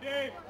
Dave.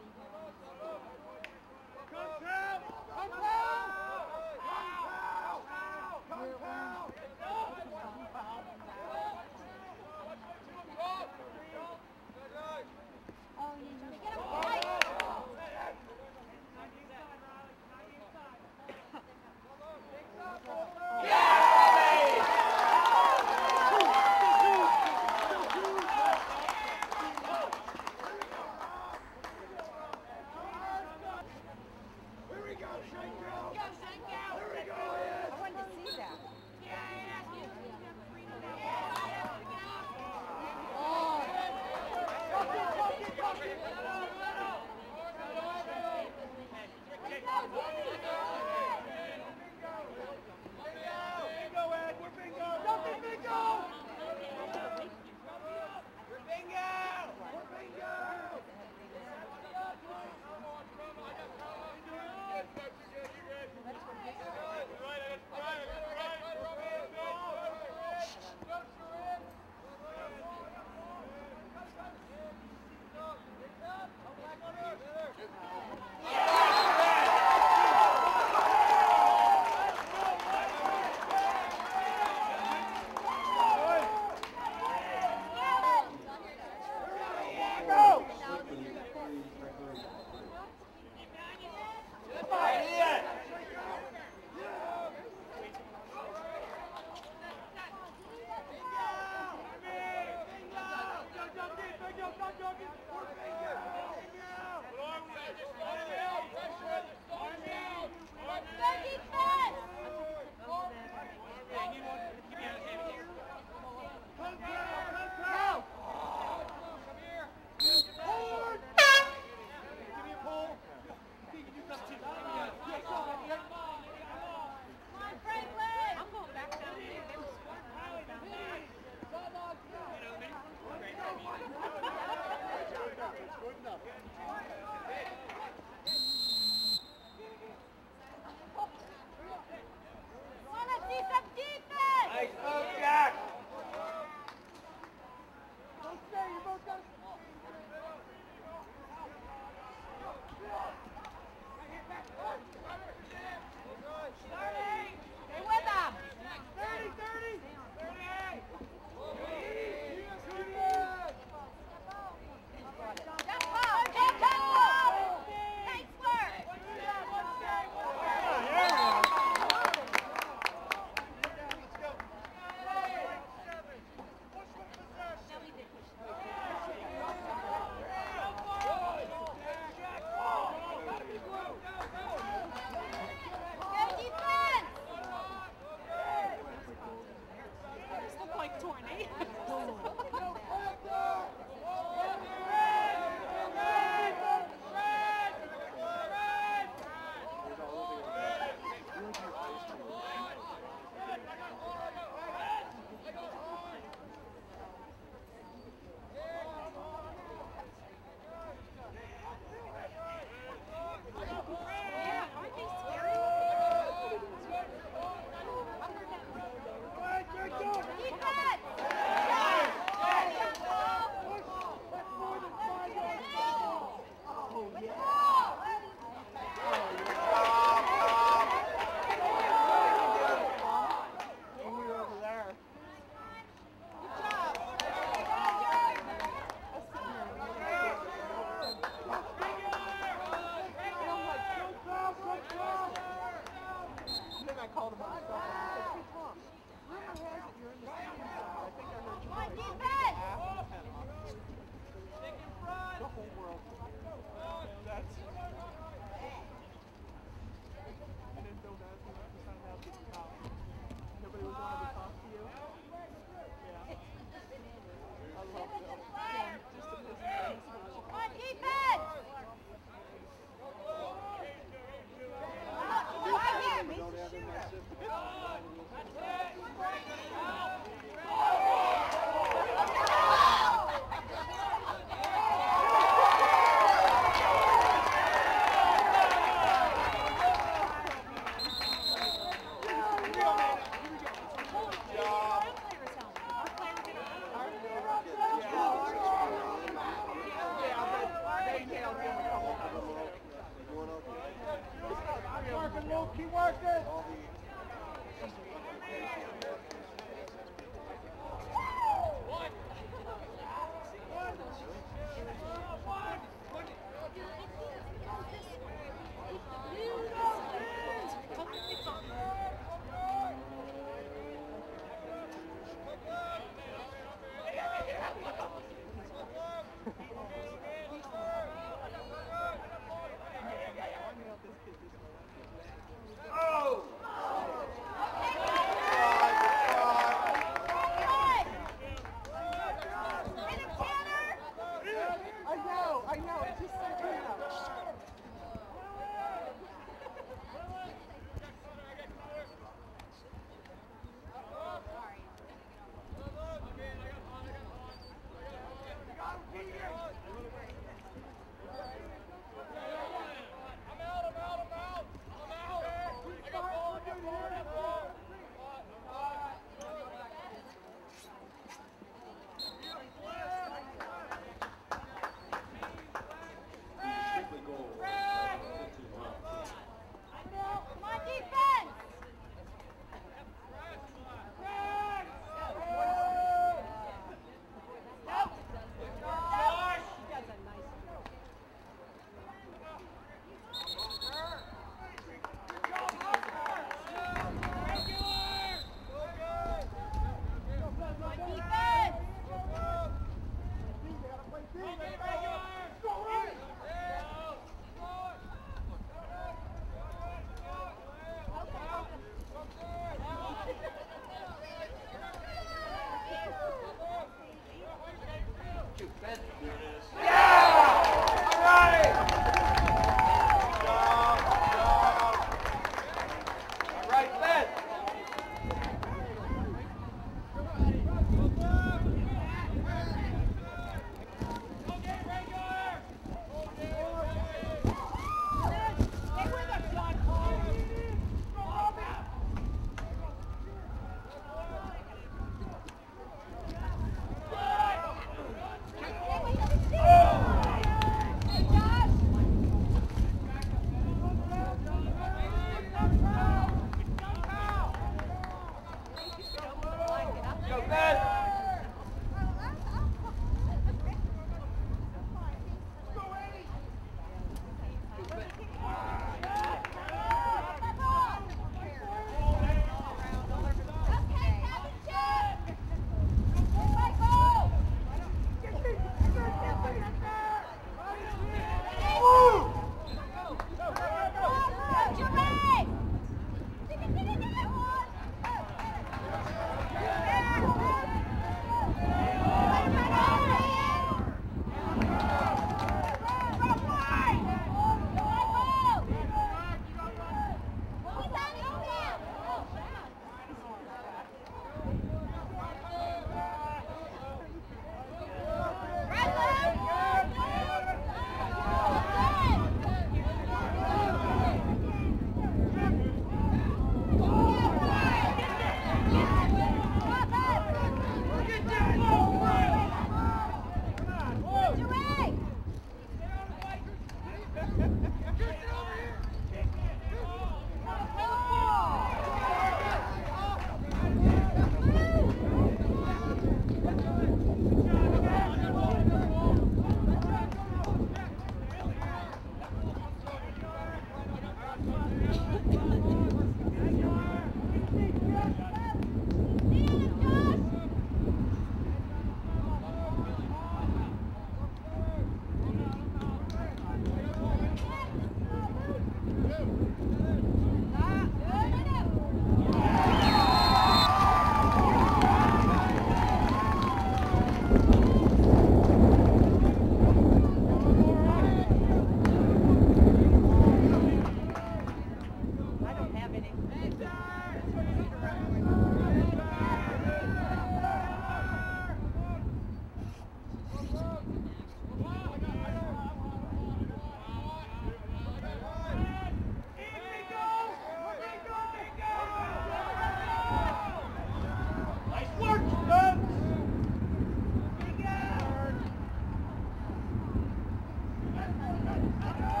Thank you.